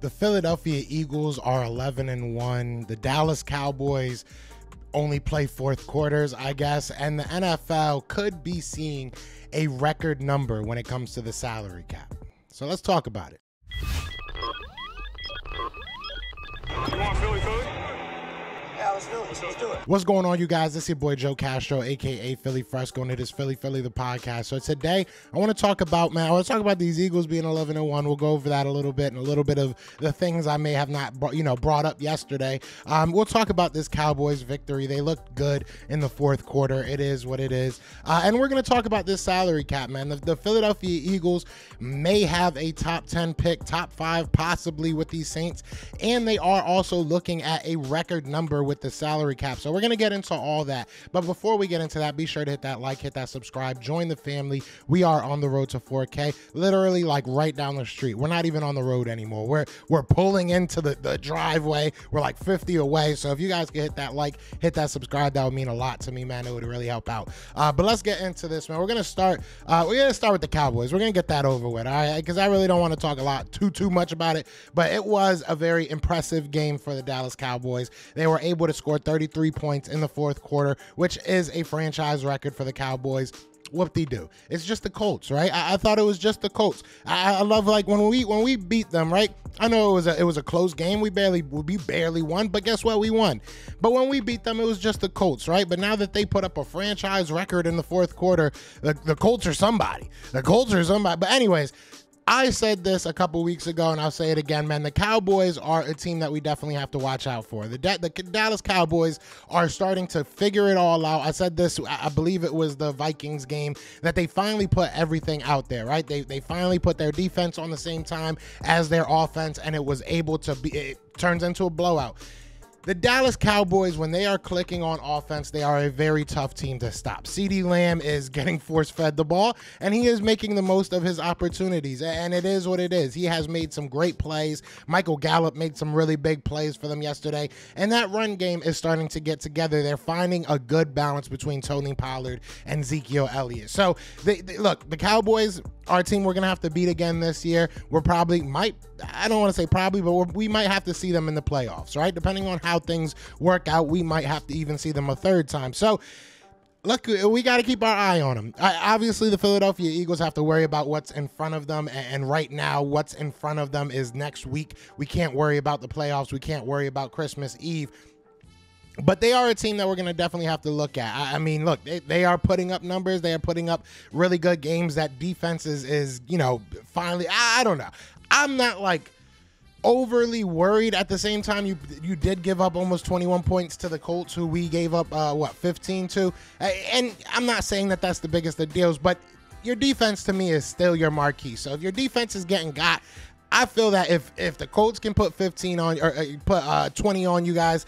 the Philadelphia Eagles are 11 and 1. The Dallas Cowboys only play fourth quarters, I guess, and the NFL could be seeing a record number when it comes to the salary cap. So let's talk about it. You want Philly food? Yeah, let's do it. What's going on, you guys? This is your boy Joe Castro, aka Philly Fresco, and it is Philly Philly the podcast. So today, I want to talk about man. I want to talk about these Eagles being 11 and one. We'll go over that a little bit and a little bit of the things I may have not, brought, you know, brought up yesterday. Um, we'll talk about this Cowboys victory. They looked good in the fourth quarter. It is what it is, uh, and we're gonna talk about this salary cap, man. The, the Philadelphia Eagles may have a top 10 pick, top five possibly with these Saints, and they are also looking at a record number with the salary cap. So we're gonna get into all that. But before we get into that, be sure to hit that like, hit that subscribe, join the family. We are on the road to 4K, literally like right down the street. We're not even on the road anymore. We're we're pulling into the, the driveway. We're like 50 away. So if you guys can hit that like, hit that subscribe, that would mean a lot to me, man. It would really help out. Uh, but let's get into this, man. We're gonna start. Uh, we're gonna start with the Cowboys. We're gonna get that over with, all right? Because I really don't want to talk a lot too too much about it. But it was a very impressive game for the Dallas Cowboys. They were able to score 33 points in the fourth quarter, which is a franchise record for the Cowboys whoop de do. It's just the Colts, right? I, I, thought it was just the Colts. I, I, love like when we when we beat them, right? I know it was a it was a close game. We barely we barely won, but guess what? We won. But when we beat them, it was just the Colts, right? But now that they put up a franchise record in the fourth quarter, the, the Colts are somebody. The Colts are somebody. But anyways, I said this a couple weeks ago, and I'll say it again, man. The Cowboys are a team that we definitely have to watch out for. The, the Dallas Cowboys are starting to figure it all out. I said this, I believe it was the Vikings game, that they finally put everything out there, right? They, they finally put their defense on the same time as their offense, and it was able to be, it turns into a blowout. The Dallas Cowboys, when they are clicking on offense, they are a very tough team to stop. CeeDee Lamb is getting force fed the ball, and he is making the most of his opportunities. And it is what it is. He has made some great plays. Michael Gallup made some really big plays for them yesterday. And that run game is starting to get together. They're finding a good balance between Tony Pollard and Ezekiel Elliott. So, they, they, look, the Cowboys our team we're gonna have to beat again this year. We're probably might I don't want to say probably, but we might have to see them in the playoffs, right? Depending on how things work out, we might have to even see them a third time. So. Look, we got to keep our eye on them. obviously, the Philadelphia Eagles have to worry about what's in front of them, and right now, what's in front of them is next week. We can't worry about the playoffs. We can't worry about Christmas Eve but they are a team that we're going to definitely have to look at. I, I mean, look, they, they, are putting up numbers. They are putting up really good games. That defense is, is you know, finally, I, I don't know. I'm not like overly worried. At the same time, you you did give up almost 21 points to the Colts, who we gave up uh, what 15 to. And I'm not saying that that's the biggest of deals, but your defense to me is still your marquee. So if your defense is getting got, I feel that if if the Colts can put 15 on or uh, put uh, 20 on you guys,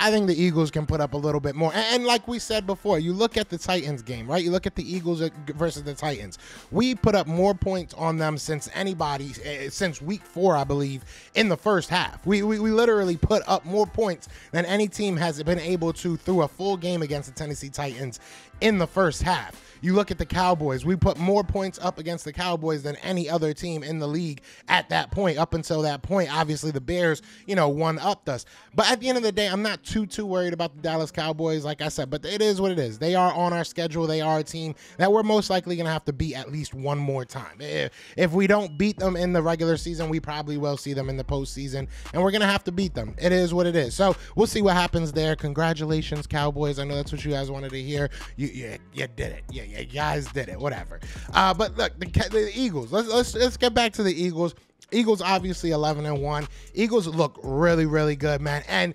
I think the Eagles can put up a little bit more. And, like we said before, you look at the Titans game, right? You look at the Eagles versus the Titans. We put up more points on them since anybody, uh, since week four, I believe, in the first half. We, we, we literally put up more points than any team has been able to through a full game against the Tennessee Titans in the first half. You look at the Cowboys, we put more points up against the Cowboys than any other team in the league at that point. Up until that point, obviously the Bears, you know, one upped us. But at the end of the day, I'm not too, too worried about the Dallas Cowboys, like I said, but it is what it is. They are on our schedule. They are a team that we're most likely going to have to beat at least one more time. If, if we don't beat them in the regular season, we probably will see them in the postseason, and we're going to have to beat them. It is what it is. So we'll see what happens there. Congratulations, Cowboys. I know that's what you guys wanted to hear. You, you, you did it. Yeah, you guys did it. Whatever. Uh, but look, the, the Eagles. Let's let's let's get back to the Eagles. Eagles obviously 11 and 1. Eagles look really really good, man. And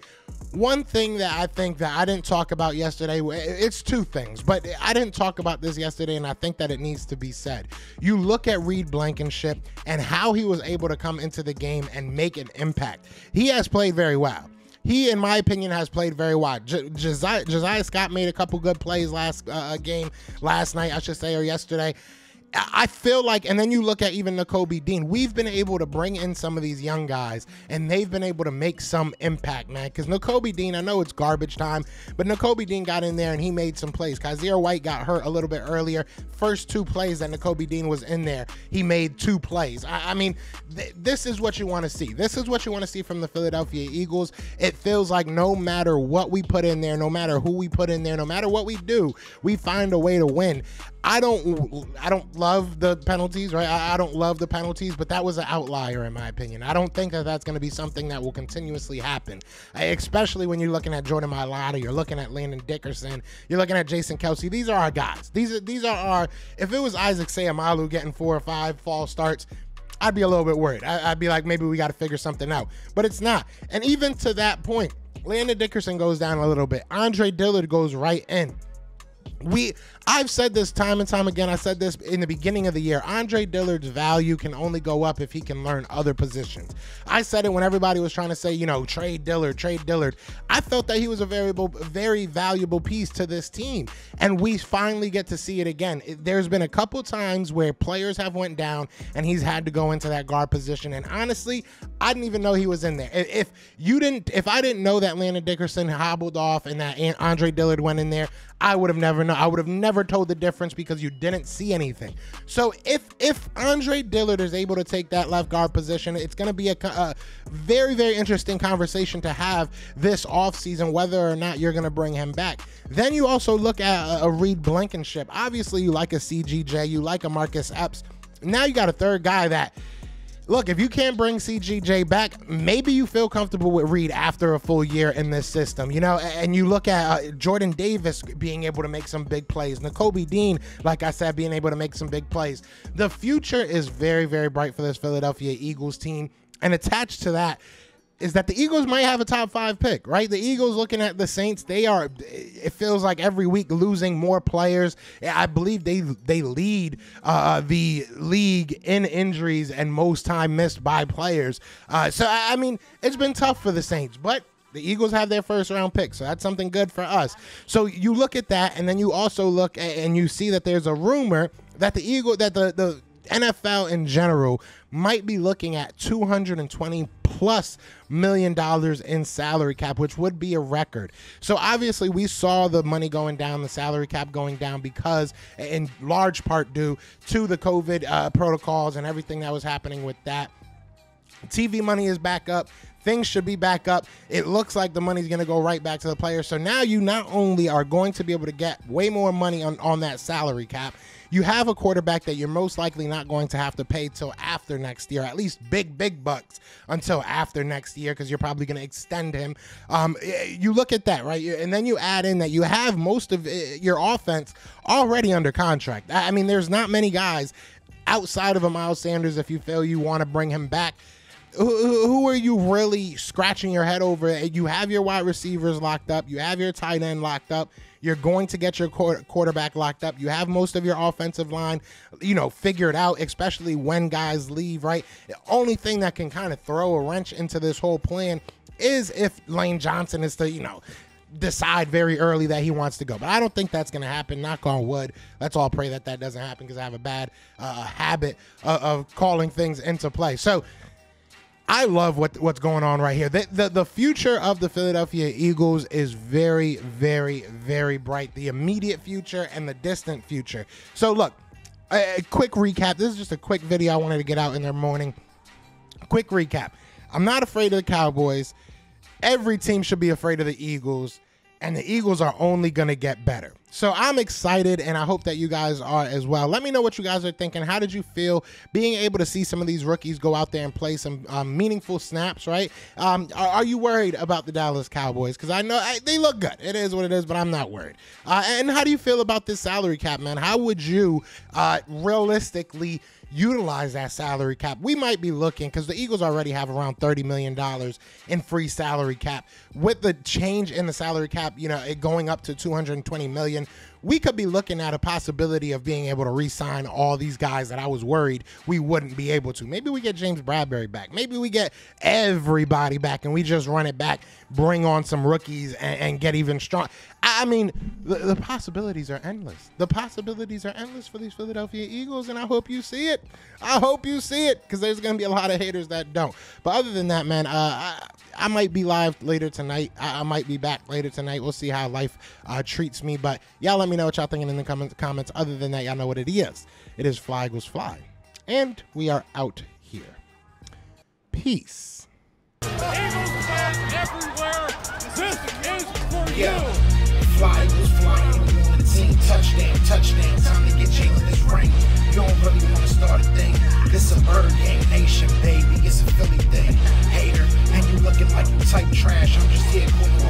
one thing that I think that I didn't talk about yesterday, it's two things, but I didn't talk about this yesterday, and I think that it needs to be said. You look at Reed Blankenship and how he was able to come into the game and make an impact. He has played very well he, in my opinion, has played very well. J- Josiah, Josiah, Scott made a couple good plays last uh, uh, game, last night, I should say, or yesterday. I feel like, and then you look at even Nakobe Dean. We've been able to bring in some of these young guys, and they've been able to make some impact, man. Because Nakobe Dean, I know it's garbage time, but Nakobe Dean got in there and he made some plays. Kyzir White got hurt a little bit earlier. First two plays that Nakobe Dean was in there, he made two plays. I, I mean, th- this is what you want to see. This is what you want to see from the Philadelphia Eagles. It feels like no matter what we put in there, no matter who we put in there, no matter what we do, we find a way to win. I don't I don't love the penalties, right? I, I, don't love the penalties, but that was an outlier in my opinion. I don't think that that's going to be something that will continuously happen, especially when you're looking at Jordan Mailata, you're looking at Landon Dickerson, you're looking at Jason Kelce. These are our guys. These are these are our. If it was Isaac Seumalo getting four or five false starts, I'd be a little bit worried. I, would be like, maybe we got to figure something out. But it's not. And even to that point, Landon Dickerson goes down a little bit. Andre Dillard goes right in we I've said this time and time again. I said this in the beginning of the year. Andre Dillard's value can only go up if he can learn other positions. I said it when everybody was trying to say, you know, trade Dillard, trade Dillard. I felt that he was a variable, very valuable piece to this team, and we finally get to see it again. There's been a couple times where players have went down, and he's had to go into that guard position. And honestly, I didn't even know he was in there. If you didn't, if I didn't know that Landon Dickerson hobbled off and that Andre Dillard went in there, I would have never known. I would have never told the difference because you didn't see anything. So if if Andre Dillard is able to take that left guard position, it's going to be a, a, very very interesting conversation to have this offseason whether or not you're going to bring him back. Then you also look at a, a Reed Blankenship. Obviously, you like a CGJ, you like a Marcus Epps. Now you got a third guy that look, if you can't bring CGJ back, maybe you feel comfortable with Reed after a full year in this system, you know. And you look at uh, Jordan Davis being able to make some big plays, Nakobe Dean, like I said, being able to make some big plays. The future is very, very bright for this Philadelphia Eagles team. And attached to that, is that the Eagles might have a top five pick, right? The Eagles looking at the Saints, they are. It feels like every week losing more players. I believe they they lead uh, the league in injuries and most time missed by players. Uh, so I mean, it's been tough for the Saints, but. The Eagles have their first round pick, so that's something good for us. So you look at that, and then you also look at, and you see that there's a rumor that the Eagle that the the NFL in general might be looking at 220 plus million dollars in salary cap, which would be a record. So obviously, we saw the money going down, the salary cap going down because, in large part, due to the COVID uh, protocols and everything that was happening with that. TV money is back up. Things should be back up. It looks like the money's going to go right back to the players. So now you not only are going to be able to get way more money on, on that salary cap, you have a quarterback that you're most likely not going to have to pay till after next year, at least big, big bucks until after next year, because you're probably going to extend him. Um, you look at that, right? And then you add in that you have most of eh, your offense already under contract. I mean, there's not many guys outside of a Miles Sanders, if you feel you want to bring him back who are you really scratching your head over? You have your wide receivers locked up. You have your tight end locked up. You're going to get your quarterback locked up. You have most of your offensive line, you know, figured out, especially when guys leave, right? The only thing that can kind of throw a wrench into this whole plan is if Lane Johnson is to, you know, decide very early that he wants to go. But I don't think that's going to happen. Knock on wood. Let's all pray that that doesn't happen because I have a bad uh, habit of, of calling things into play. So I love what what's going on right here. The, the, the future of the Philadelphia Eagles is very, very, very bright. The immediate future and the distant future. So look, a, a quick recap. This is just a quick video I wanted to get out in the morning. Quick recap. I'm not afraid of the Cowboys. Every team should be afraid of the Eagles, and the Eagles are only going to get better. So I'm excited, and I hope that you guys are as well. Let me know what you guys are thinking. How did you feel being able to see some of these rookies go out there and play some um, meaningful snaps? Right? Um, are, are, you worried about the Dallas Cowboys? Because I know I, they look good. It is what it is, but I'm not worried. Uh, and how do you feel about this salary cap, man? How would you uh, realistically? Utilize that salary cap. We might be looking because the Eagles already have around $30 million in free salary cap. With the change in the salary cap, you know, it going up to 220 million, we could be looking at a possibility of being able to re-sign all these guys that I was worried we wouldn't be able to. Maybe we get James Bradberry back. Maybe we get everybody back and we just run it back, bring on some rookies, and, and get even strong. I mean, the, the possibilities are endless. The possibilities are endless for these Philadelphia Eagles, and I hope you see it. I hope you see it because there's going to be a lot of haters that don't. But other than that, man, uh, I, I might be live later tonight. I, I, might be back later tonight. We'll see how life uh, treats me. But y'all let me know what y'all thinking in the comments. Other than that, y'all know what it is. It is Fly Goes Fly. And we are out here. Peace. Eagles fans everywhere, this is for yeah. you. Fly on the team. Touchdown, touchdown. Time to get this ring. You don't really want to start a thing. This a bird nation, baby. It's a Philly thing. Hater, and you looking like you type trash. I'm just here cool